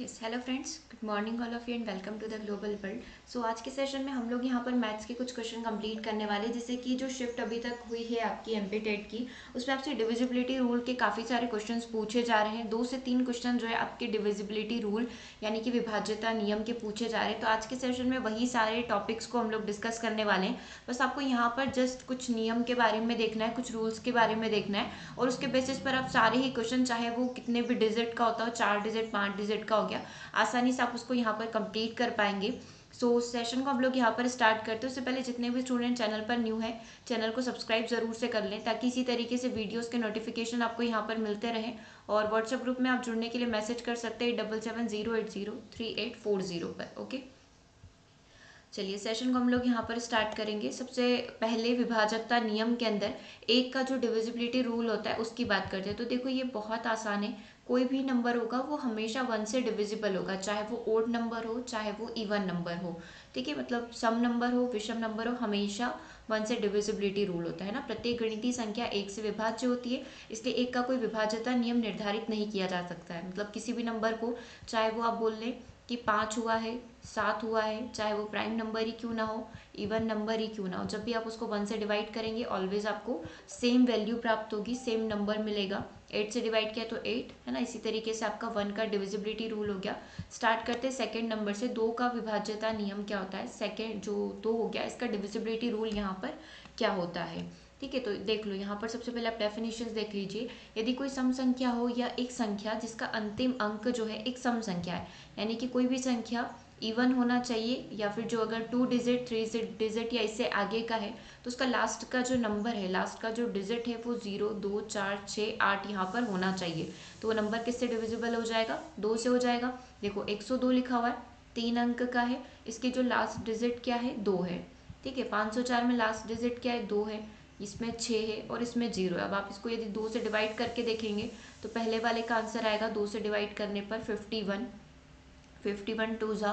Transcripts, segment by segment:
Yes hello friends good morning all of you and welcome to the global world so आज के session में हम लोग यहाँ पर मैथ्स के कुछ क्वेश्चन कंप्लीट करने वाले जैसे कि जो शिफ्ट अभी तक हुई है आपकी एम टेट की, उसमें आपसे डिविजिबिलिटी रूल के काफ़ी सारे क्वेश्चंस पूछे जा रहे हैं। दो से तीन क्वेश्चन जो है आपके डिविजिबिलिटी रूल यानी कि विभाज्यता नियम के पूछे जा रहे हैं। तो आज के सेशन में वही सारे टॉपिक्स को हम लोग डिस्कस करने वाले हैं। बस आपको यहाँ पर जस्ट कुछ नियम के बारे में देखना है, कुछ रूल्स के बारे में देखना है। और उसके बेसिस पर आप सारे ही क्वेश्चन चाहे वो कितने भी डिजिट का होता हो, चार डिजिट पाँच डिजिट का गया। आसानी से आप उसको यहाँ पर कंप्लीट कर पाएँगे। सो so, सेशन को हम लोग यहाँ पर स्टार्ट करते हैं। उससे पहले जितने भी स्टूडेंट चैनल पर न्यू है चैनल को सब्सक्राइब ज़रूर से कर लें ताकि इसी तरीके से वीडियोस के नोटिफिकेशन आपको यहाँ पर मिलते रहें। और व्हाट्सएप ग्रुप में आप जुड़ने के लिए मैसेज कर सकते हैं double seven zero eight zero three eight four zero पर ओके चलिए सेशन को हम लोग यहाँ पर स्टार्ट करेंगे। सबसे पहले विभाजकता नियम के अंदर एक का जो डिविजिबिलिटी रूल होता है उसकी बात करते हैं। तो देखो ये बहुत आसान है। कोई भी नंबर होगा, वो हमेशा वन से डिविजिबल होगा, चाहे वो ओड नंबर हो, चाहे वो इवन नंबर हो। ठीक है मतलब सम नंबर हो, विषम नंबर हो, हमेशा वन से डिविजिबिलिटी रूल होता है ना? प्रत्येक गणितीय संख्या एक से विभाज्य होती है, इसलिए एक का कोई विभाज्यता नियम निर्धारित नहीं किया जा सकता है। मतलब किसी भी नंबर को, चाहे वो आप बोल लें कि पाँच हुआ है, सात हुआ है, चाहे वो प्राइम नंबर ही क्यों ना हो इवन नंबर ही क्यों ना हो, जब भी आप उसको वन से डिवाइड करेंगे ऑलवेज आपको सेम वैल्यू प्राप्त होगी सेम नंबर मिलेगा। एट से डिवाइड किया तो एट है ना? इसी तरीके से आपका वन का डिविजिबिलिटी रूल हो गया। स्टार्ट करते सेकेंड नंबर से। दो का विभाज्यता नियम क्या होता है? सेकेंड जो दो हो गया, इसका डिविजिबिलिटी रूल यहाँ पर क्या होता है? ठीक है तो देख लो, यहाँ पर सबसे पहले आप डेफिनेशन देख लीजिए। यदि कोई सम संख्या हो या एक संख्या, जिसका अंतिम अंक जो है एक सम संख्या है, यानी कि कोई भी संख्या इवन होना चाहिए, या फिर जो अगर टू डिजिट थ्री डिजिट या इससे आगे का है तो उसका लास्ट का जो नंबर है लास्ट का जो डिजिट है, वो ज़ीरो दो, चार छः आठ यहाँ पर होना चाहिए। तो वो नंबर किससे डिविजिबल हो जाएगा? दो से हो जाएगा। देखो, एक सौ दो लिखा हुआ है, तीन अंक का है, इसके जो लास्ट डिजिट क्या है? दो है। ठीक है, पाँच सौ चार में लास्ट डिजिट क्या है? दो है। इसमें छः है और इसमें ज़ीरो है। अब आप इसको यदि दो से डिवाइड करके देखेंगे तो पहले वाले का आंसर आएगा दो से डिवाइड करने पर fifty one fifty one two ज़ा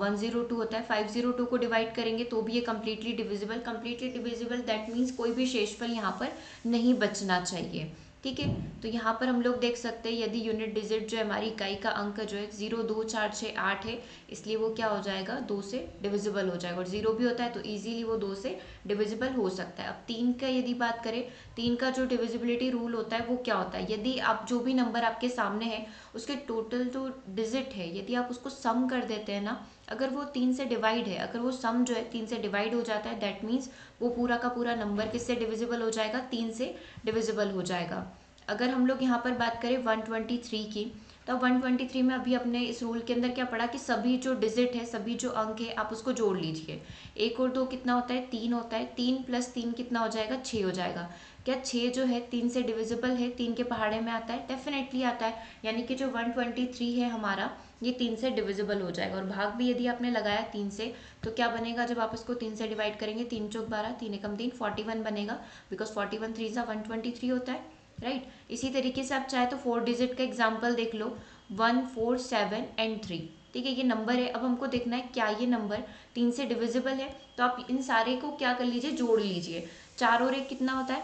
वन ज़ीरो टू होता है। फाइव ज़ीरो टू को डिवाइड करेंगे तो भी ये completely divisible completely divisible that means कोई भी शेषफल यहाँ पर नहीं बचना चाहिए। ठीक है? तो यहाँ पर हम लोग देख सकते हैं, यदि यूनिट डिजिट जो है, हमारी इकाई का अंक जो है ज़ीरो दो, चार छः आठ है, इसलिए वो क्या हो जाएगा? दो से डिविजिबल हो जाएगा। और ज़ीरो भी होता है तो इजीली वो दो से डिविजिबल हो सकता है। अब तीन का यदि बात करें, तीन का जो डिविजिबिलिटी रूल होता है, वो क्या होता है? यदि आप जो भी नंबर आपके सामने है, उसके टोटल जो डिजिट है, यदि आप उसको सम कर देते हैं ना अगर वो तीन से डिवाइड है, अगर वो सम जो है तीन से डिवाइड हो जाता है दैट मीन्स वो पूरा का पूरा नंबर किससे डिविजिबल हो जाएगा? तीन से डिविजिबल हो जाएगा। अगर हम लोग यहाँ पर बात करें वन ट्वेंटी थ्री की तो वन ट्वेंटी थ्री में अभी अपने इस रूल के अंदर क्या पढ़ा कि सभी जो डिजिट है, सभी जो अंक है, आप उसको जोड़ लीजिए। एक और दो कितना होता है? तीन होता है। तीन प्लस तीन कितना हो जाएगा? छः हो जाएगा। क्या छः जो है तीन से डिविजिबल है? तीन के पहाड़े में आता है? डेफिनेटली आता है। यानी कि जो वन ट्वेंटी थ्री है हमारा ये तीन से डिविजिबल हो जाएगा। और भाग भी यदि आपने लगाया तीन से तो क्या बनेगा? जब आप इसको तीन से डिवाइड करेंगे, तीन चौक बारह, तीन एकम तीन फोर्टी वन बनेगा। बिकॉज़ फोर्टी वन थ्री ज़ा वन ट्वेंटी थ्री होता है राइट right? इसी तरीके से आप चाहे तो फोर डिजिट का एग्ज़ाम्पल देख लो। One four seven and three ठीक है, ये नंबर है। अब हमको देखना है क्या ये नंबर तीन से डिविजिबल है। तो आप इन सारे को क्या कर लीजिए? जोड़ लीजिए। चार और एक कितना होता है?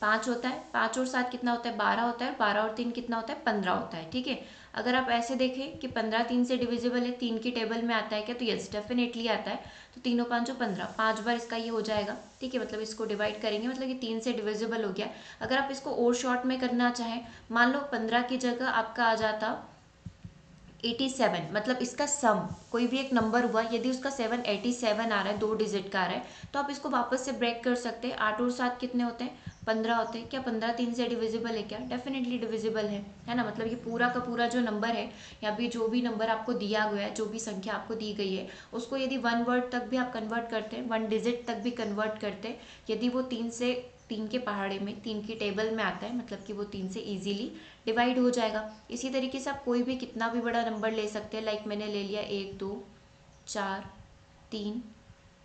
पाँच होता है। पाँच और सात कितना होता है? बारह होता है बारह और तीन कितना होता है? पंद्रह होता है, ठीक है? अगर आप ऐसे देखें कि पंद्रह तीन से डिविजिबल है, तीन की टेबल में आता है क्या? तो यस डेफिनेटली आता है। तो तीनों पाँचों पंद्रह, पाँच बार इसका ये हो जाएगा, ठीक है? मतलब इसको डिवाइड करेंगे मतलब ये तीन से डिविजिबल हो गया। अगर आप इसको और शॉर्ट में करना चाहें, मान लो पंद्रह की जगह आपका आ जाता एटी सेवन मतलब इसका सम कोई भी एक नंबर हुआ, यदि उसका सेवन एटी सेवन आ रहा है, दो डिजिट का आ रहा है तो आप इसको वापस से ब्रेक कर सकते हैं। आठ और सात कितने होते हैं? पंद्रह होते हैं। क्या पंद्रह तीन से डिविजिबल है क्या? डेफिनेटली डिविजिबल है। है ना? मतलब ये पूरा का पूरा जो नंबर है, या भी जो भी नंबर आपको दिया गया है, जो भी संख्या आपको दी गई है, उसको यदि वन वर्ड तक भी आप कन्वर्ट करते हैं वन डिजिट तक भी कन्वर्ट करते हैं, यदि वो तीन से तीन के पहाड़े में, तीन की टेबल में आता है मतलब कि वो तीन से इजीली डिवाइड हो जाएगा। इसी तरीके से आप कोई भी कितना भी बड़ा नंबर ले सकते हैं लाइक मैंने ले लिया एक, दो, चार, तीन,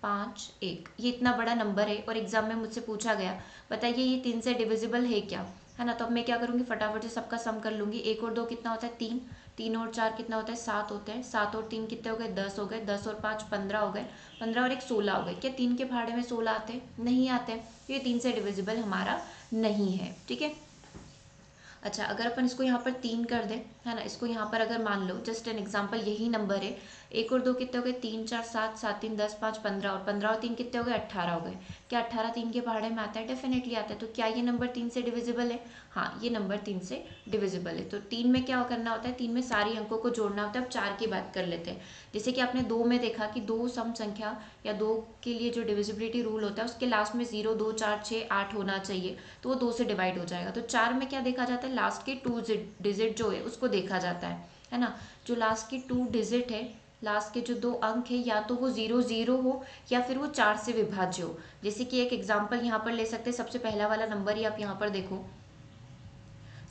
पाँच, एक। ये इतना बड़ा नंबर है और एग्ज़ाम में मुझसे पूछा गया, बताइए ये तीन से डिविजिबल है क्या? है ना? तो अब मैं क्या करूँगी? फटाफट से सबका सम कर लूँगी। एक और दो कितना होता है? तीन। तीन और चार कितना होता है? सात होते हैं। सात और तीन कितने हो गए? दस हो गए। दस और पाँच पंद्रह हो गए। पंद्रह और एक सोलह हो गए। क्या तीन के भाड़े में सोलह आते हैं? नहीं आते ये तीन से डिविजिबल हमारा नहीं है। ठीक है? अच्छा अगर अपन इसको यहाँ पर तीन कर दें है ना? इसको यहाँ पर अगर मान लो जस्ट एन एग्ज़ाम्पल यही नंबर है। एक और दो कितने हो गए? तीन, चार, सात सात, तीन, दस, पाँच, पंद्रह और पंद्रह और तीन कितने हो गए? अट्ठारह हो गए। क्या अट्ठारह तीन के पहाड़े में आता है? डेफिनेटली आता है। तो क्या ये नंबर तीन से डिविजिबल है? हाँ ये नंबर तीन से डिविजिबल है। तो तीन में क्या करना होता है? तीन में सारी अंकों को जोड़ना होता है। अब चार की बात कर लेते हैं। जैसे कि आपने दो में देखा कि दो सम संख्या या दो के लिए जो डिविजिबिलिटी रूल होता है, उसके लास्ट में ज़ीरो दो, चार छः आठ होना चाहिए। तो वो दो से डिवाइड हो जाएगा। तो चार में क्या देखा जाता है? लास्ट के टू डिजिट जो है, उसको देखा जाता है है ना? जो लास्ट की टू डिजिट है लास्ट के जो दो अंक है, या तो वो ज़ीरो ज़ीरो हो, या फिर वो चार से विभाज्य हो। जैसे कि एक एग्ज़ाम्पल यहाँ पर ले सकते हैं, सबसे पहला वाला नंबर ही आप यहाँ पर देखो।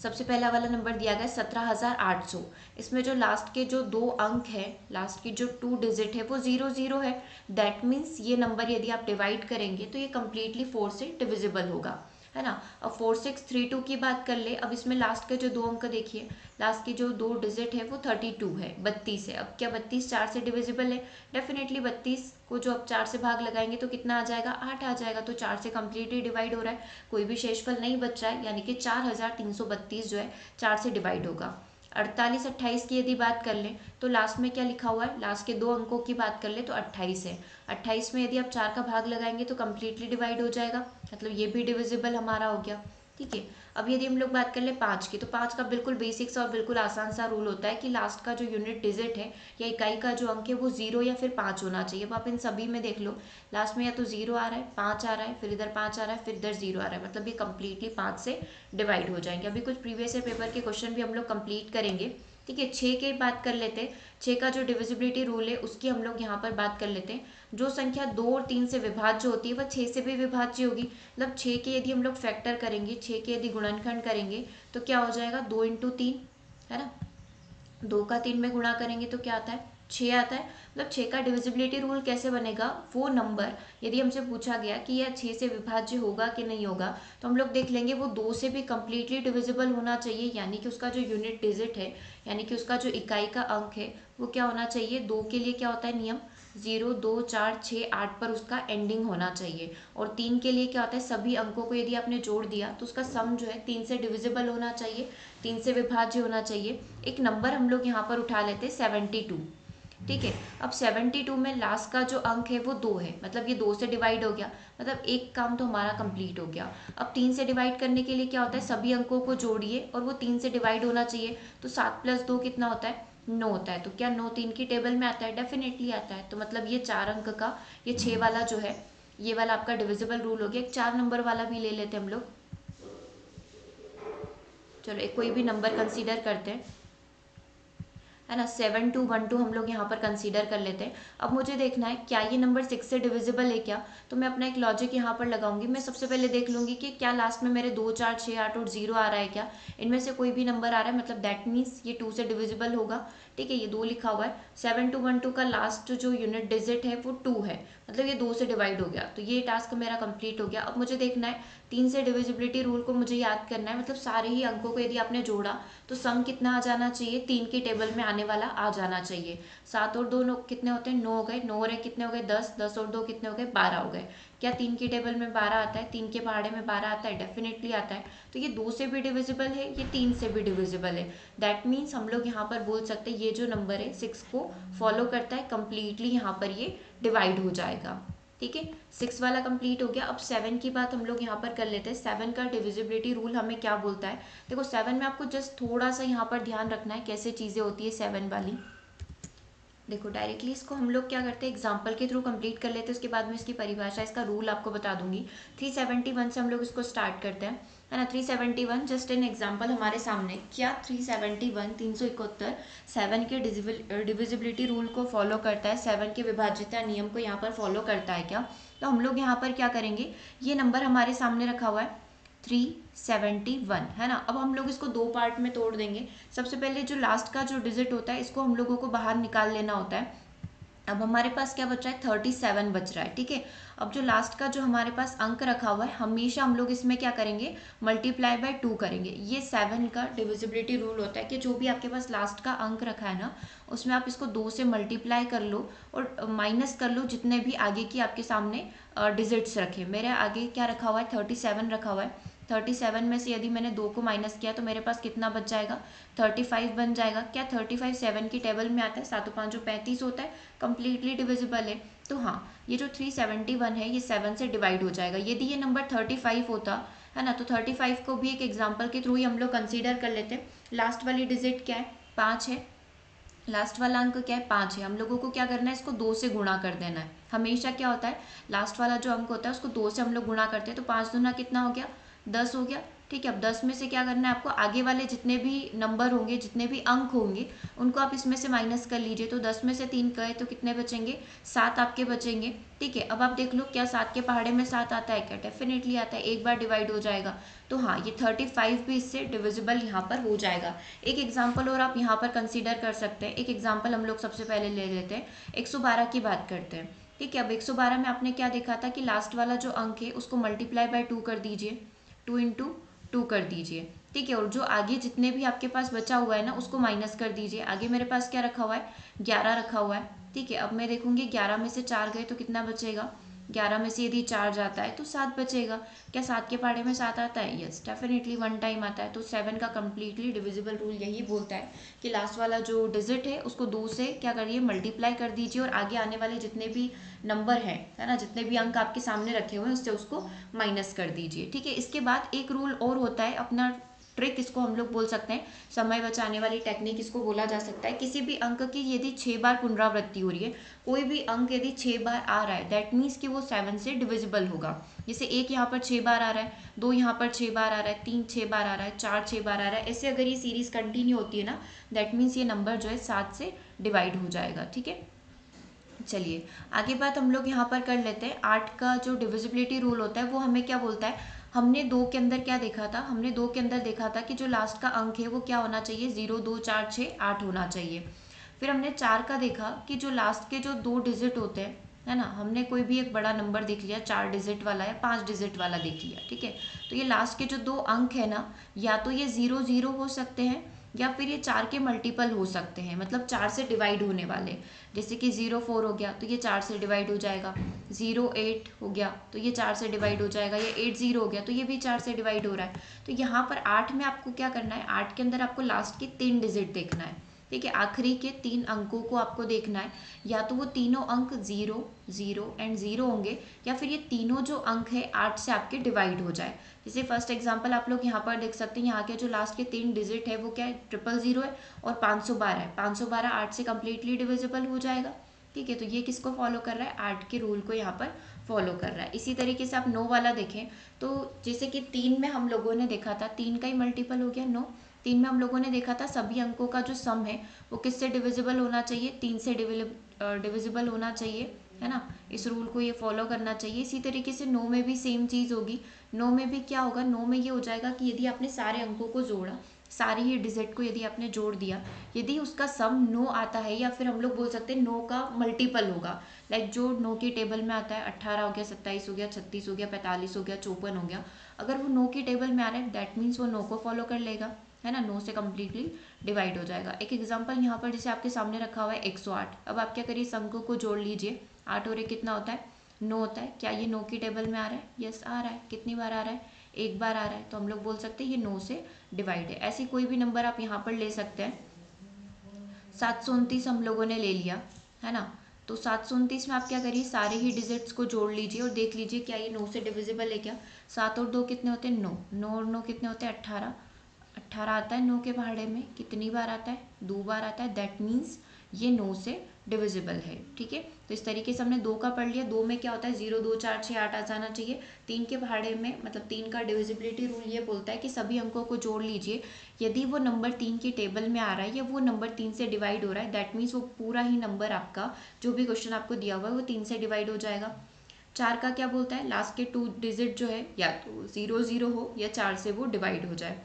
सबसे पहला वाला नंबर दिया गया सत्रह हज़ार आठ सौ। इसमें जो लास्ट के जो दो अंक है लास्ट की जो टू डिजिट है, वो ज़ीरो ज़ीरो है। दैट मीन्स ये नंबर यदि आप डिवाइड करेंगे तो ये कम्प्लीटली फोर से डिविजिबल होगा। है ना? अब फोर सिक्स थ्री टू की बात कर ले, अब इसमें लास्ट के जो दो अंक देखिए लास्ट के जो दो डिजिट है वो थर्टी टू है, बत्तीस है। अब क्या बत्तीस चार से डिविजिबल है? डेफिनेटली बत्तीस को जो अब चार से भाग लगाएँगे तो कितना आ जाएगा? आठ आ जाएगा तो चार से कम्प्लीटली डिवाइड हो रहा है। कोई भी शेषफल नहीं बच रहा है, यानी कि चार हज़ार तीन सौ बत्तीस जो है, चार से डिवाइड होगा। अड़तालीस अट्ठाईस की यदि बात कर लें तो लास्ट में क्या लिखा हुआ है? लास्ट के दो अंकों की बात कर लें तो अट्ठाईस है। अट्ठाईस में यदि आप चार का भाग लगाएँगे तो कम्प्लीटली डिवाइड हो जाएगा। मतलब ये भी डिविजिबल हमारा हो गया। ठीक है? अब यदि हम लोग बात कर ले पाँच की तो पाँच का बिल्कुल बेसिक्स और बिल्कुल आसान सा रूल होता है कि लास्ट का जो यूनिट डिजिट है या इकाई का जो अंक है वो ज़ीरो या फिर पाँच होना चाहिए। अब आप इन सभी में देख लो। लास्ट में या तो ज़ीरो आ रहा है, पाँच आ रहा है, फिर इधर पाँच आ रहा है, फिर इधर ज़ीरो आ रहा है। मतलब ये कम्प्लीटली पाँच से डिवाइड हो जाएँगे। अभी कुछ प्रीवियस पेपर के क्वेश्चन भी हम लोग कंप्लीट करेंगे। ठीक है छः के बात कर लेते हैं। छः का जो डिविजिबिलिटी रूल है, उसकी हम लोग यहाँ पर बात कर लेते हैं। जो संख्या दो और तीन से विभाज्य होती है, वह छः से भी विभाज्य होगी। मतलब छः के यदि हम लोग फैक्टर करेंगे छः के यदि गुणनखंड करेंगे तो क्या हो जाएगा? दो इंटू तीन, है ना? दो का तीन में गुणा करेंगे तो क्या आता है? छः आता है। मतलब छः का डिविजिबिलिटी रूल कैसे बनेगा? वो नंबर यदि हमसे पूछा गया कि यह छः से विभाज्य होगा कि नहीं होगा तो हम लोग देख लेंगे वो दो से भी कम्प्लीटली डिविजिबल होना चाहिए, यानी कि उसका जो यूनिट डिजिट है, यानी कि उसका जो इकाई का अंक है, वो क्या होना चाहिए? दो के लिए क्या होता है नियम? ज़ीरो, दो, चार छः आठ पर उसका एंडिंग होना चाहिए। और तीन के लिए क्या होता है? सभी अंकों को यदि आपने जोड़ दिया तो उसका सम जो है तीन से डिविजिबल होना चाहिए, तीन से विभाज्य होना चाहिए। एक नंबर हम लोग यहाँ पर उठा लेते हैं सेवेंटी टू ठीक है? अब सेवेंटी टू में लास्ट का जो अंक है वो दो है। मतलब ये दो से डिवाइड हो गया। मतलब एक काम तो हमारा कंप्लीट हो गया। अब तीन से डिवाइड करने के लिए क्या होता है? सभी अंकों को जोड़िए और वो तीन से डिवाइड होना चाहिए। तो सात प्लस दो कितना होता है? नौ होता है। तो क्या नौ तीन की टेबल में आता है? डेफिनेटली आता है। तो मतलब ये चार अंक का, ये छः वाला जो है, ये वाला आपका डिविजिबल रूल हो गया। एक चार नंबर वाला भी ले लेते हैं हम लोग। चलो, एक कोई भी नंबर कंसीडर करते हैं। है ना सेवन टू वन टू हम लोग यहाँ पर कंसीडर कर लेते हैं। अब मुझे देखना है, क्या ये नंबर सिक्स से डिविजिबल है क्या? तो मैं अपना एक लॉजिक यहाँ पर लगाऊँगी। मैं सबसे पहले देख लूँगी कि क्या लास्ट में मेरे दो चार छः आठ और ज़ीरो आ रहा है क्या? इनमें से कोई भी नंबर आ रहा है मतलब दैट मीन्स ये टू से डिविजिबल होगा। ठीक है, ये दो लिखा हुआ है। सेवन टू वन टू का लास्ट जो यूनिट डिजिट है, वो टू है। मतलब ये दो से डिवाइड हो गया। तो ये टास्क मेरा कंप्लीट हो गया। अब मुझे देखना है, तीन से डिविजिबिलिटी रूल को मुझे याद करना है। मतलब सारे ही अंकों को यदि आपने जोड़ा तो सम कितना आ जाना चाहिए? तीन की टेबल में आने वाला आ जाना चाहिए। सात और दो कितने होते हैं? नौ हो गए। नौ और कितने हो गए? दस। दस और दो कितने हो गए? बारह हो गए। क्या तीन के टेबल में बारह आता है, तीन के पहाड़े में बारह आता है डेफिनेटली आता है। तो ये दो से भी डिविजिबल है, ये तीन से भी डिविजिबल है। दैट मीन्स हम लोग यहाँ पर बोल सकते हैं, ये जो नंबर है सिक्स को फॉलो करता है कम्प्लीटली यहाँ पर ये डिवाइड हो जाएगा। ठीक है? सिक्स वाला कंप्लीट हो गया। अब सेवन की बात हम लोग यहाँ पर कर लेते हैं। सेवन का डिविजिबिलिटी रूल हमें क्या बोलता है? देखो सेवन में आपको जस्ट थोड़ा सा यहाँ पर ध्यान रखना है, कैसे चीज़ें होती है सेवन वाली। देखो डायरेक्टली इसको हम लोग क्या करते हैं? एग्ज़ाम्पल के थ्रू कंप्लीट कर लेते हैं, उसके बाद में इसकी परिभाषा, इसका रूल आपको बता दूँगी। थ्री सेवेंटी वन से हम लोग इसको स्टार्ट करते हैं, है ना? Three seventy one just an example हमारे सामने। क्या थ्री सेवेंटी वन तीन सौ इकहत्तर सेवन के डिविजिबिलिटी रूल को फॉलो करता है? सेवन के विभाजिता नियम को यहाँ पर फॉलो करता है क्या? तो हम लोग यहाँ पर क्या करेंगे? ये नंबर हमारे सामने रखा हुआ है। थ्री सेवेंटी वन है ना? अब हम लोग इसको दो पार्ट में तोड़ देंगे। सबसे पहले जो लास्ट का जो डिजिट होता है, इसको हम लोगों को बाहर निकाल लेना होता है। अब हमारे पास क्या बच रहा है? थर्टी सेवन बच रहा है, ठीक है? अब जो लास्ट का जो हमारे पास अंक रखा हुआ है, हमेशा हम लोग इसमें क्या करेंगे? मल्टीप्लाई बाय टू करेंगे। ये सेवन का डिविजिबिलिटी रूल होता है कि जो भी आपके पास लास्ट का अंक रखा है ना, उसमें आप इसको दो से मल्टीप्लाई कर लो और माइनस कर लो जितने भी आगे की आपके सामने डिजिट्स रखे। मेरे आगे क्या रखा हुआ है? थर्टी सेवन रखा हुआ है। थर्टी सेवन में से यदि मैंने दो को माइनस किया तो मेरे पास कितना बच जाएगा? थर्टी फाइव बन जाएगा। क्या थर्टी फाइव सेवन की टेबल में आता है? सातों पाँच पैंतीस होता है कंप्लीटली डिविजिबल है। तो हाँ ये जो थ्री सेवेंटी वन है, ये सेवन से डिवाइड हो जाएगा। यदि ये नंबर थर्टी फाइव होता, है ना तो थर्टी फाइव को भी एक एग्ज़ाम्पल के थ्रू ही हम लोग कंसिडर कर लेते हैं। लास्ट वाली डिजिट क्या है? पाँच है। लास्ट वाला अंक क्या है? पाँच है। हम लोगों को क्या करना है? इसको दो से गुणा कर देना है। हमेशा क्या होता है? लास्ट वाला जो अंक होता है, उसको दो से हम लोग गुणा करते हैं। तो पाँच दुना कितना हो गया? दस हो गया, ठीक है? अब दस में से क्या करना है आपको? आगे वाले जितने भी नंबर होंगे, जितने भी अंक होंगे, उनको आप इसमें से माइनस कर लीजिए। तो दस में से तीन गए तो कितने बचेंगे? सात आपके बचेंगे, ठीक है? अब आप देख लो क्या सात के पहाड़े में सात आता है क्या? डेफिनेटली आता है। एक बार डिवाइड हो जाएगा। तो हाँ ये थर्टी फाइव भी इससे डिविजिबल यहाँ पर हो जाएगा। एक एग्ज़ाम्पल और आप यहाँ पर कंसिडर कर सकते हैं। एक एग्ज़ाम्पल हम लोग सबसे पहले ले लेते हैं। एक सौ बारह की बात करते हैं। ठीक है? अब एक सौ बारह में आपने क्या देखा था कि लास्ट वाला जो अंक है, उसको मल्टीप्लाई बाय टू कर दीजिए। टू इंटू टू कर दीजिए। ठीक है, और जो आगे जितने भी आपके पास बचा हुआ है ना, उसको माइनस कर दीजिए। आगे मेरे पास क्या रखा हुआ है? ग्यारह रखा हुआ है। ठीक है, अब मैं देखूँगी ग्यारह में से चार गए तो कितना बचेगा? ग्यारह में से यदि चार जाता है तो सात बचेगा। क्या सात के पहाड़े में सात आता है? यस डेफिनेटली वन टाइम आता है। तो सेवन का कम्प्लीटली डिविजिबल रूल यही बोलता है कि लास्ट वाला जो डिजिट है, उसको दो से क्या करिए मल्टीप्लाई कर दीजिए और आगे आने वाले जितने भी नंबर हैं, है ना, जितने भी अंक आपके सामने रखे हुए हैं, उससे उसको माइनस कर दीजिए। ठीक है, इसके बाद एक रूल और होता है, अपना ट्रिक इसको हम लोग बोल सकते हैं। समय बचाने वाली टेक्निक इसको बोला जा सकता है। किसी भी अंक की यदि छः बार पुनरावृत्ति हो रही है, कोई भी अंक यदि छः बार आ रहा है दैट मीन्स कि वो सेवन से डिविजिबल होगा। जैसे एक यहाँ पर छः बार आ रहा है, दो यहाँ पर छः बार आ रहा है, तीन छः बार आ रहा है, चार छः बार आ रहा है, ऐसे अगर ये सीरीज़ कंटिन्यू होती है ना दैट मीन्स ये नंबर जो है सात से डिवाइड हो जाएगा, ठीक है? चलिए, आगे बात हम लोग यहाँ पर कर लेते हैं। आठ का जो डिविजिबिलिटी रूल होता है, वो हमें क्या बोलता है? हमने दो के अंदर क्या देखा था? हमने दो के अंदर देखा था कि जो लास्ट का अंक है, वो क्या होना चाहिए? ज़ीरो, दो, चार छः आठ होना चाहिए। फिर हमने चार का देखा कि जो लास्ट के जो दो डिजिट होते हैं, है ना? हमने कोई भी एक बड़ा नंबर देख लिया, चार डिजिट वाला या पाँच डिजिट वाला देख लिया, ठीक है? तो ये लास्ट के जो दो अंक है ना, या तो ये ज़ीरो ज़ीरो हो सकते हैं या फिर ये चार के मल्टीपल हो सकते हैं मतलब चार से डिवाइड होने वाले। जैसे कि ज़ीरो फोर हो गया तो ये चार से डिवाइड हो जाएगा। ज़ीरो एट हो गया तो ये चार से डिवाइड हो जाएगा। या एट ज़ीरो हो गया तो ये भी चार से डिवाइड हो रहा है। तो यहाँ पर आठ में आपको क्या करना है? आठ के अंदर आपको लास्ट के तीन डिजिट देखना है। ठीक है, आखिरी के तीन अंकों को आपको देखना है। या तो वो तीनों अंक ज़ीरो ज़ीरो एंड ज़ीरो होंगे, या फिर ये तीनों जो अंक है, आठ से आपके डिवाइड हो जाए। जैसे फ़र्स्ट एग्जांपल आप लोग यहाँ पर देख सकते हैं, यहाँ के जो लास्ट के तीन डिजिट है, वो क्या है? ट्रिपल ज़ीरो है और पाँच सौ बारह है। पाँच सौ बारह आठ से कम्प्लीटली डिविजिबल हो जाएगा। ठीक है तो ये किसको फॉलो कर रहा है? आठ के रूल को यहाँ पर फॉलो कर रहा है। इसी तरीके से आप नो वाला देखें तो जैसे कि तीन में हम लोगों ने देखा था, तीन का ही मल्टीपल हो गया नो। तीन में हम लोगों ने देखा था, सभी अंकों का जो सम है, वो किससे डिविजिबल होना चाहिए? तीन से डिविजिबल होना चाहिए। है ना? इस रूल को ये फॉलो करना चाहिए। इसी तरीके से नो में भी सेम चीज़ होगी। नो में भी क्या होगा? नो में ये हो जाएगा कि यदि आपने सारे अंकों को जोड़ा, सारी ही डिजिट को यदि आपने जोड़ दिया, यदि उसका सम नो आता है या फिर हम लोग बोल सकते हैं नो का मल्टीपल होगा। लाइक जो नो के टेबल में आता है, अट्ठारह हो गया, सत्ताईस हो गया, छत्तीस हो गया, पैंतालीस हो गया, चौपन हो गया, अगर वो नो के टेबल में आ रहा है दैट मीन्स वो नो को फॉलो कर लेगा, है ना? नो से कम्प्लीटली डिवाइड हो जाएगा। एक एग्ज़ाम्पल यहाँ पर जैसे आपके सामने रखा हुआ है, एक सौ आठ। अब आप क्या करिए अंकों को जोड़ लीजिए। आठ और एक कितना होता है? नो होता है। क्या ये नो की टेबल में आ रहा है? यस आ रहा है। कितनी बार आ रहा है? एक बार आ रहा है। तो हम लोग बोल सकते हैं ये नो से डिवाइड है। ऐसी कोई भी नंबर आप यहाँ पर ले सकते हैं। सात सौ उनतीस हम लोगों ने ले लिया, है ना? तो सात सौ उनतीस में आप क्या करिए? सारे ही डिजिट्स को जोड़ लीजिए और देख लीजिए क्या ये नो से डिविजिबल है क्या? सात और दो कितने होते हैं? नो। नो और नो कितने होते हैं? अट्ठारह। अट्ठारह आता है नो के पहाड़े में। कितनी बार आता है? दो बार आता है। दैट मीन्स ये नो से डिविजिबल है, ठीक है? तो इस तरीके से हमने दो का पढ़ लिया। दो में क्या होता है? ज़ीरो, दो, चार छः आठ आ जाना चाहिए। तीन के भाड़े में मतलब तीन का डिविजिबिलिटी रूल ये बोलता है कि सभी अंकों को जोड़ लीजिए। यदि वो नंबर तीन के टेबल में आ रहा है या वो नंबर तीन से डिवाइड हो रहा है दैट मीन्स वो पूरा ही नंबर आपका, जो भी क्वेश्चन आपको दिया हुआ है, वो तीन से डिवाइड हो जाएगा। चार का क्या बोलता है? लास्ट के टू डिजिट जो है, या तो ज़ीरो ज़ीरो हो या चार से वो डिवाइड हो जाए।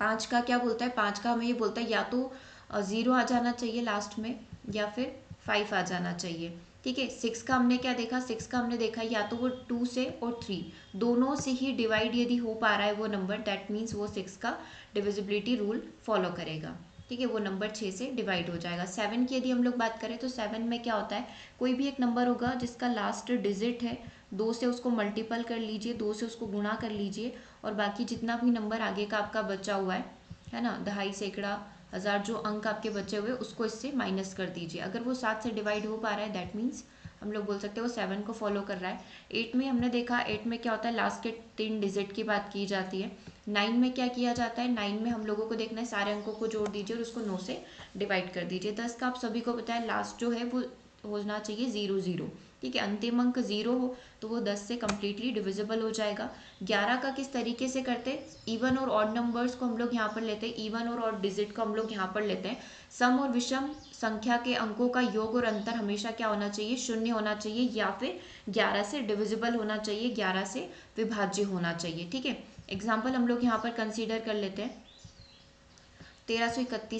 पाँच का क्या बोलता है? पाँच का हमें ये बोलता है, या तो ज़ीरो आ जाना चाहिए लास्ट में। या फिर फाइव आ जाना चाहिए। ठीक है? सिक्स का हमने क्या देखा? सिक्स का हमने देखा, या तो वो टू से और थ्री दोनों से ही डिवाइड यदि हो पा रहा है वो नंबर दैट मीन्स वो सिक्स का डिविजिबिलिटी रूल फॉलो करेगा। ठीक है? वो नंबर छः से डिवाइड हो जाएगा। सेवन की यदि हम लोग बात करें तो सेवन में क्या होता है? कोई भी एक नंबर होगा जिसका लास्ट डिजिट है, दो से उसको मल्टीपल कर लीजिए, दो से उसको गुणा कर लीजिए, और बाकी जितना भी नंबर आगे का आपका बचा हुआ है है ना? दहाई, सैकड़ा हज़ार जो अंक आपके बचे हुए, उसको इससे माइनस कर दीजिए। अगर वो सात से डिवाइड हो पा रहा है दैट मीन्स हम लोग बोल सकते हैं वो सेवन को फॉलो कर रहा है। एट में हमने देखा एट में क्या होता है लास्ट के तीन डिजिट की बात की जाती है। नाइन में क्या किया जाता है नाइन में हम लोगों को देखना है, सारे अंकों को जोड़ दीजिए और उसको नौ से डिवाइड कर दीजिए। दस का आप सभी को है लास्ट जो है वो होना चाहिए ज़ीरो ज़ीरो। ठीक है, अंतिम अंक ज़ीरो हो तो वो दस से कम्प्लीटली डिविजिबल हो जाएगा। ग्यारह का किस तरीके से करते इवन और ऑड नंबर्स को हम लोग यहाँ पर लेते हैं। इवन और ऑड डिजिट को हम लोग यहाँ पर लेते हैं। सम और विषम संख्या के अंकों का योग और अंतर हमेशा क्या होना चाहिए? शून्य होना चाहिए या फिर ग्यारह से डिविजिबल होना चाहिए, ग्यारह से विभाज्य होना चाहिए। ठीक है एग्ज़ाम्पल हम लोग यहाँ पर कंसिडर कर लेते हैं। तेरह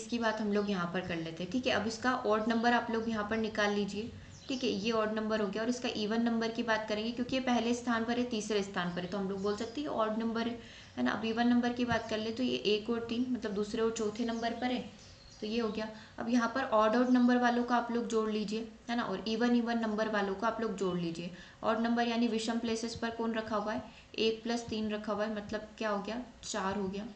की बात हम लोग यहाँ पर कर लेते हैं, ठीक है? अब इसका ऑड नंबर आप लोग यहाँ पर निकाल लीजिए, ठीक है? ये ऑड नंबर हो गया और इसका इवन नंबर की बात करेंगे, क्योंकि ये पहले स्थान पर है, तीसरे स्थान पर है तो हम लोग बोल सकते हैं ऑड नंबर है ना? अब इवन नंबर की बात कर ले तो ये एक और तीन मतलब दूसरे और चौथे नंबर पर है तो ये हो गया। अब यहाँ पर ऑड ऑड नंबर वालों का आप लोग जोड़ लीजिए, है ना? और इवन इवन नंबर वालों को आप लोग जोड़ लीजिए। ऑड नंबर यानी विषम प्लेसेस पर कौन रखा हुआ है? एक प्लस तीन रखा हुआ है मतलब क्या हो गया? चार हो गया।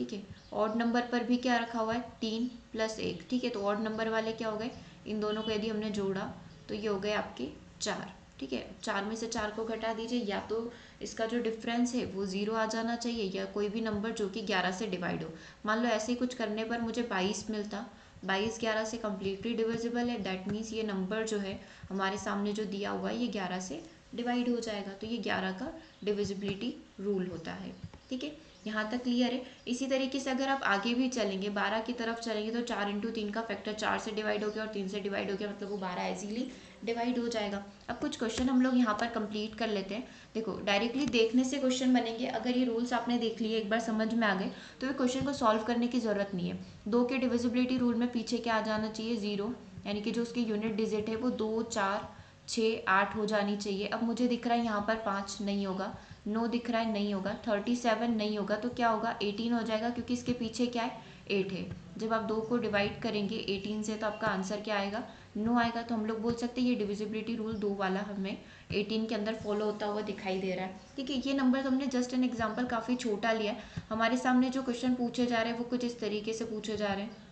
ठीक है? ऑड नंबर पर भी क्या रखा हुआ है? तीन प्लस एक, ठीक है? तो ऑड नंबर वाले क्या हो गए? इन दोनों को यदि हमने जोड़ा तो ये हो गए आपके चार, ठीक है? चार में से चार को घटा दीजिए, या तो इसका जो डिफरेंस है, वो ज़ीरो आ जाना चाहिए, या कोई भी नंबर जो कि ग्यारह से डिवाइड हो। मान लो ऐसे ही कुछ करने पर मुझे बाईस मिलता। बाईस ग्यारह से कम्प्लीटली डिविजिबल है दैट मीन्स ये नंबर जो है, हमारे सामने जो दिया हुआ है, ये ग्यारह से डिवाइड हो जाएगा। तो ये ग्यारह का डिविजिबिलिटी रूल होता है, ठीक है? यहाँ तक क्लियर है। इसी तरीके से अगर आप आगे भी चलेंगे, बारह की तरफ़ चलेंगे तो चार इंटू तीन का फैक्टर चार से डिवाइड हो गया और तीन से डिवाइड हो गया मतलब वो बारह इजीली डिवाइड हो जाएगा। अब कुछ क्वेश्चन हम लोग यहाँ पर कंप्लीट कर लेते हैं। देखो डायरेक्टली देखने से क्वेश्चन बनेंगे। अगर ये रूल्स आपने देख लिए, एक बार समझ में आ गए तो ये क्वेश्चन को सॉल्व करने की ज़रूरत नहीं है। दो के डिविजिबिलिटी रूल में पीछे क्या आ जाना चाहिए? ज़ीरो यानी कि जो उसकी यूनिट डिजिट है, वो दो, चार छः आठ हो जानी चाहिए। अब मुझे दिख रहा है यहाँ पर पाँच नहीं होगा। नो दिख रहा है, नहीं होगा। थर्टी सेवन नहीं होगा तो क्या होगा? एटीन हो जाएगा, क्योंकि इसके पीछे क्या है? एट है। जब आप दो को डिवाइड करेंगे एटीन से तो आपका आंसर क्या आएगा? नो आएगा तो हम लोग बोल सकते हैं, ये डिविजिबिलिटी रूल दो वाला हमें एटीन के अंदर फॉलो होता हुआ दिखाई दे रहा है। ठीक है, ये नंबर हमने जस्ट एन एग्ज़ाम्पल काफ़ी छोटा लिया है। हमारे सामने जो क्वेश्चन पूछे जा रहे हैं, वो कुछ इस तरीके से पूछे जा रहे हैं।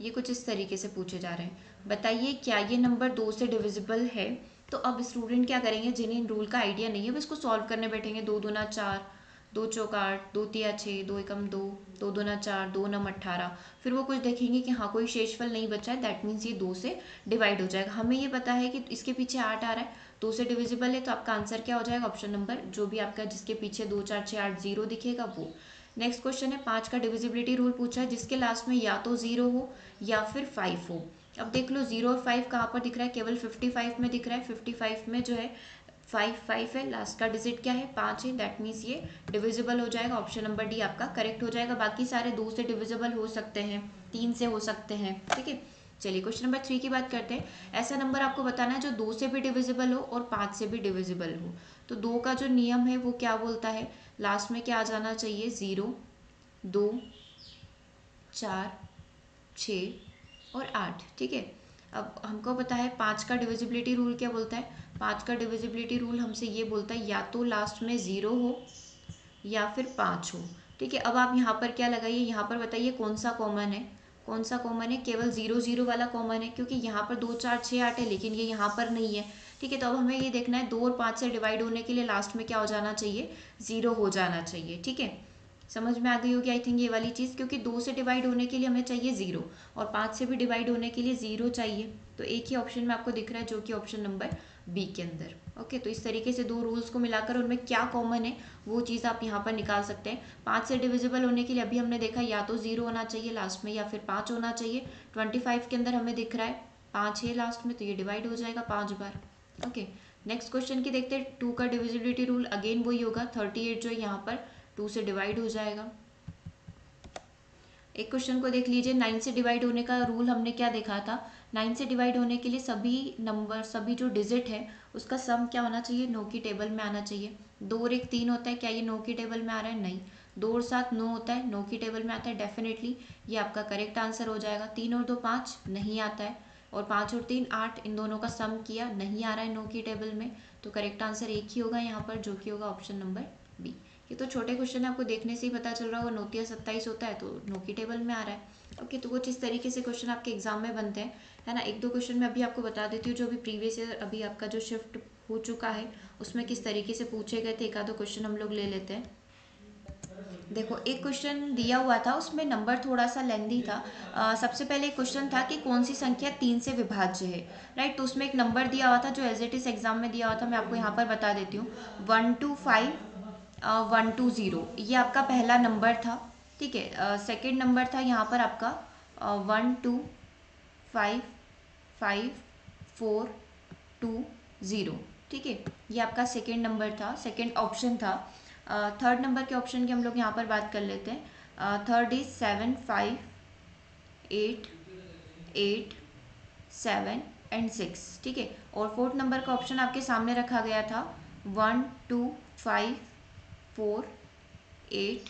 ये कुछ इस तरीके से पूछे जा रहे हैं। बताइए, क्या ये नंबर दो से डिविजिबल है? तो अब स्टूडेंट क्या करेंगे? जिन्हें रूल का आइडिया नहीं है, वो इसको सॉल्व करने बैठेंगे। दो दूना चार, दो चौक आठ, दो तिया छः दो एकम दो दो दूना चार, दो नम अट्ठारह। फिर वो कुछ देखेंगे कि हाँ कोई शेषफल नहीं बचा है दैट मीन्स ये दो से डिवाइड हो जाएगा। हमें ये पता है कि इसके पीछे आठ आ रहा है, दो से डिविजिबल है तो आपका आंसर क्या हो जाएगा? ऑप्शन नंबर जो भी आपका जिसके पीछे दो, चार छः आठ ज़ीरो दिखेगा, वो। नेक्स्ट क्वेश्चन है, पाँच का डिविजिबिलिटी रूल पूछा है, जिसके लास्ट में या तो ज़ीरो हो, या फिर फाइव हो। अब देख लो ज़ीरो और फाइव कहाँ पर दिख रहा है? केवल फिफ्टी फाइव में दिख रहा है। फिफ्टी फाइव में जो है फाइव फाइव है। लास्ट का डिजिट क्या है? पाँच है। दैट मीन्स ये डिविजिबल हो जाएगा। ऑप्शन नंबर डी आपका करेक्ट हो जाएगा। बाकी सारे दो से डिविजिबल हो सकते हैं। तीन से हो सकते हैं। ठीक है? चलिए क्वेश्चन नंबर थ्री की बात करते हैं। ऐसा नंबर आपको बताना है जो दो से भी डिविजिबल हो और पाँच से भी डिविजिबल हो। तो दो का जो नियम है, वो क्या बोलता है? लास्ट में क्या आ जाना चाहिए? ज़ीरो दो, चार, छ और आठ, ठीक है? अब हमको पता है पाँच का डिविजिबिलिटी रूल क्या बोलता है? पाँच का डिविजिबिलिटी रूल हमसे ये बोलता है, या तो लास्ट में ज़ीरो हो, या फिर पाँच हो। ठीक है, अब आप यहाँ पर क्या लगाइए? यहाँ पर बताइए कौन सा कॉमन है? कौन सा कॉमन है? केवल ज़ीरो ज़ीरो वाला कॉमन है, क्योंकि यहाँ पर दो, चार छः आठ है, लेकिन ये यहाँ पर नहीं है। ठीक है तो अब हमें ये देखना है, दो और पाँच से डिवाइड होने के लिए लास्ट में क्या हो जाना चाहिए? ज़ीरो हो जाना चाहिए, ठीक है? समझ में आ गई होगी आई थिंक ये वाली चीज़, क्योंकि दो से डिवाइड होने के लिए हमें चाहिए ज़ीरो और पाँच से भी डिवाइड होने के लिए ज़ीरो चाहिए। तो एक ही ऑप्शन में आपको दिख रहा है, जो कि ऑप्शन नंबर बी के अंदर। ओके तो इस तरीके से दो रूल्स को मिलाकर उनमें क्या कॉमन है, वो चीज़ आप यहाँ पर निकाल सकते हैं। पाँच से डिविजिबल होने के लिए अभी हमने देखा, या तो ज़ीरो होना चाहिए लास्ट में, या फिर पाँच होना चाहिए। ट्वेंटी फाइव के अंदर हमें दिख रहा है, पाँच है लास्ट में तो ये डिवाइड हो जाएगा पाँच बार। ओके नेक्स्ट क्वेश्चन की देखते हैं टू का डिविजिबिलिटी रूल अगेन वही होगा थर्टी एट जो है यहाँ पर टू से डिवाइड हो जाएगा। एक क्वेश्चन को देख लीजिए, नाइन से डिवाइड होने का रूल हमने क्या देखा था? नाइन से डिवाइड होने के लिए सभी नंबर, सभी जो डिजिट है, उसका सम क्या होना चाहिए? नो की टेबल में आना चाहिए। दो और एक तीन होता है, क्या ये नो की टेबल में आ रहा है? नहीं। दो और सात नौ होता है, नौ की टेबल में आता है डेफिनेटली ये आपका करेक्ट आंसर हो जाएगा। तीन और दो पाँच, नहीं आता है। और पाँच और तीन, आठ, इन दोनों का सम किया, नहीं आ रहा है नौ की टेबल में तो करेक्ट आंसर एक ही होगा यहाँ पर, जो कि होगा ऑप्शन नंबर बी ये तो छोटे क्वेश्चन आपको देखने से ही पता चल रहा होगा नोतिया सत्ताईस होता है तो नो की टेबल में आ रहा है। ओके तो कुछ इस तरीके से क्वेश्चन आपके एग्ज़ाम में बनते हैं है ना एक दो क्वेश्चन मैं अभी आपको बता देती हूँ जो अभी प्रीवियस ईयर अभी आपका जो शिफ्ट हो चुका है उसमें किस तरीके से पूछे गए थे एक आधो क्वेश्चन हम लोग ले लेते हैं। देखो एक क्वेश्चन दिया हुआ था उसमें नंबर थोड़ा सा लेंदी था। आ, सबसे पहले एक क्वेश्चन था कि कौन सी संख्या तीन से विभाज्य है राइट? तो उसमें एक नंबर दिया हुआ था जो एज इट इज़ एग्ज़ाम में दिया हुआ था मैं आपको यहाँ पर बता देती हूँ। One two five one two zero ये आपका पहला नंबर था ठीक है? सेकेंड नंबर था यहाँ पर आपका one two five five four two zero ठीक है? ये आपका सेकेंड नंबर था सेकेंड ऑप्शन था। थर्ड uh, नंबर के ऑप्शन की हम लोग यहाँ पर बात कर लेते हैं। Third is seven five eight eight seven and six ठीक है? और फोर्थ नंबर का ऑप्शन आपके सामने रखा गया था one two five four, eight,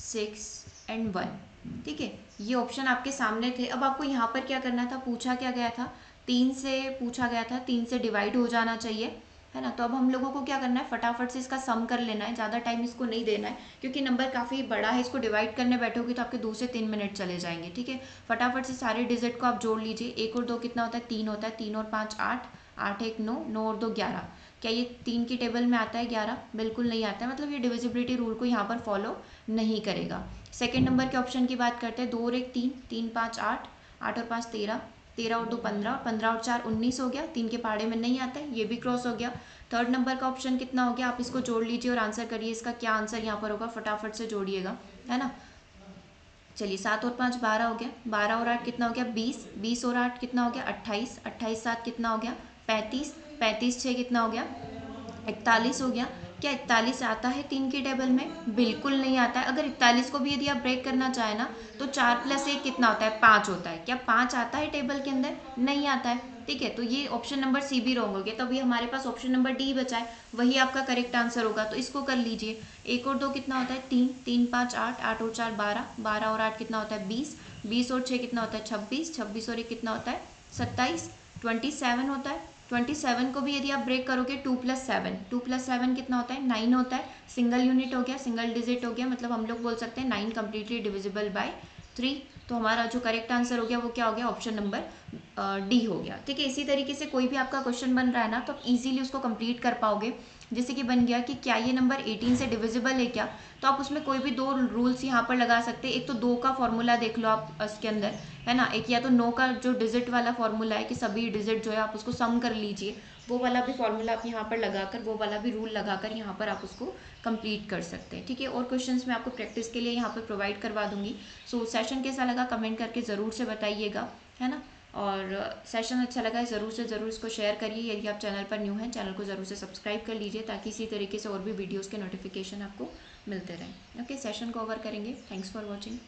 six and one. ठीक है? ये ऑप्शन आपके सामने थे। अब आपको यहाँ पर क्या करना था? पूछा क्या गया था? तीन से पूछा गया था। तीन से डिवाइड हो जाना चाहिए। है ना? तो अब हम लोगों को क्या करना है? फटाफट से इसका सम कर लेना है। ज़्यादा टाइम इसको नहीं देना है, क्योंकि नंबर काफ़ी बड़ा है। इसको डिवाइड करने बैठोगे तो आपके दो से तीन मिनट चले जाएँगे। ठीक है? फटाफट से सारे डिजिट को आप जोड़ लीजिए। एक और दो कितना होता है? तीन होता है। तीन और पाँच, आठ। आठ एक नौ नौ और दो ग्यारह। क्या ये तीन की टेबल में आता है ग्यारह? बिल्कुल नहीं आता है। मतलब ये डिविजिबिलिटी रूल को यहाँ पर फॉलो नहीं करेगा। सेकेंड नंबर के ऑप्शन की बात करते हैं। दो और एक, तीन। तीन, पाँच, आठ। आठ और पाँच, तेरह। तेरह और दो, पंद्रह। पंद्रह और चार, उन्नीस हो गया। तीन के पहाड़े में नहीं आता है। ये भी क्रॉस हो गया। थर्ड नंबर का ऑप्शन कितना हो गया? आप इसको जोड़ लीजिए और आंसर करिए। इसका क्या आंसर यहाँ पर होगा? फटाफट से जोड़िएगा। है ना? चलिए, सात और पाँच बारह हो गया। बारह और आठ कितना हो गया? बीस। बीस और आठ कितना हो गया? अट्ठाईस। अट्ठाईस, सात कितना हो गया? पैंतीस। पैंतीस छः कितना हो गया? इकतालीस हो गया। क्या इकतालीस आता है तीन की टेबल में? बिल्कुल नहीं आता है। अगर इकतालीस को भी यदि आप ब्रेक करना चाहें ना तो चार प्लस एक कितना होता है? पाँच होता है। क्या पाँच आता है टेबल के अंदर? नहीं आता है। ठीक है तो ये ऑप्शन नंबर सी भी रॉन्ग हो गया। तो अभी हमारे पास ऑप्शन नंबर डी बचा है। वही आपका करेक्ट आंसर होगा। तो इसको कर लीजिए। एक और दो कितना होता है? तीन। तीन, पाँच, आठ। आठ और चार, बारह। बारह और आठ कितना होता है? बीस। बीस और छः कितना होता है? छब्बीस। छब्बीस और एक कितना होता है? सत्ताईस। ट्वेंटी सेवन होता है। ट्वेंटी सेवन को भी यदि आप ब्रेक करोगे two plus seven two plus seven कितना होता है? नाइन होता है. सिंगल यूनिट हो गया सिंगल डिजिट हो गया. मतलब हम लोग बोल सकते हैं nine completely divisible by three तो हमारा जो करेक्ट आंसर हो गया, वो क्या हो गया? ऑप्शन नंबर डी हो गया। ठीक है, इसी तरीके से कोई भी आपका क्वेश्चन बन रहा है ना तो आप इजीली उसको कंप्लीट कर पाओगे। जैसे कि बन गया कि क्या ये नंबर 18 से डिविजिबल है क्या? तो आप उसमें कोई भी दो रूल्स यहाँ पर लगा सकते हैं। एक तो दो का फॉर्मूला देख लो आप इसके अंदर, है ना? एक या तो नो का जो डिजिट वाला फॉर्मूला है कि सभी डिजिट जो है आप उसको सम कर लीजिए। वो वाला भी फॉर्मूला आप यहाँ पर लगाकर वो वाला भी रूल लगाकर यहाँ पर आप उसको कंप्लीट कर सकते हैं ठीक है? और क्वेश्चंस मैं आपको प्रैक्टिस के लिए यहाँ पर प्रोवाइड करवा दूँगी। सो so, सेशन कैसा लगा कमेंट करके ज़रूर से बताइएगा है ना? और सेशन अच्छा लगा है ज़रूर से ज़रूर इसको शेयर करिए। यदि आप चैनल पर न्यू हैं चैनल को ज़रूर से सब्सक्राइब कर लीजिए ताकि इसी तरीके से और भी वीडियोज़ के नोटिफिकेशन आपको मिलते रहें। ओके सेशन को ओवर करेंगे। Thanks for watching